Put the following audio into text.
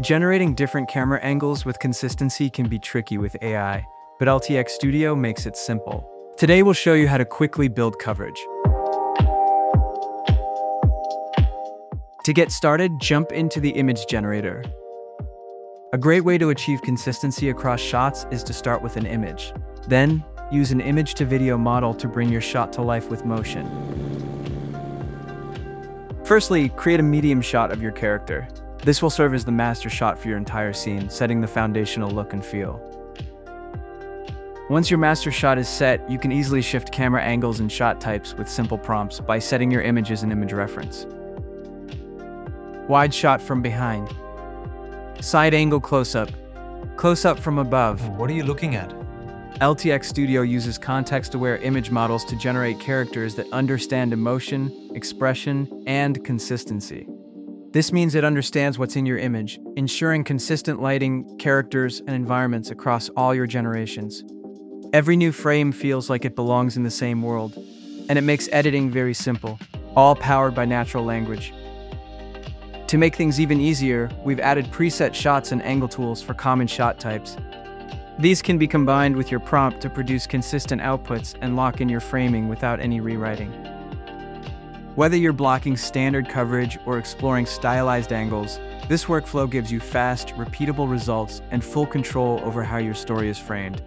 Generating different camera angles with consistency can be tricky with AI, but LTX Studio makes it simple. Today we'll show you how to quickly build coverage. To get started, jump into the image generator. A great way to achieve consistency across shots is to start with an image. Then, use an image to video model to bring your shot to life with motion. Firstly, create a medium shot of your character. This will serve as the master shot for your entire scene, setting the foundational look and feel. Once your master shot is set, you can easily shift camera angles and shot types with simple prompts by setting your image as an image reference. Wide shot from behind. Side angle close-up. Close-up from above. What are you looking at? LTX Studio uses context-aware image models to generate characters that understand emotion, expression, and consistency. This means it understands what's in your image, ensuring consistent lighting, characters, and environments across all your generations. Every new frame feels like it belongs in the same world, and it makes editing very simple, all powered by natural language. To make things even easier, we've added preset shots and angle tools for common shot types, these can be combined with your prompt to produce consistent outputs and lock in your framing without any rewriting. Whether you're blocking standard coverage or exploring stylized angles, this workflow gives you fast, repeatable results and full control over how your story is framed.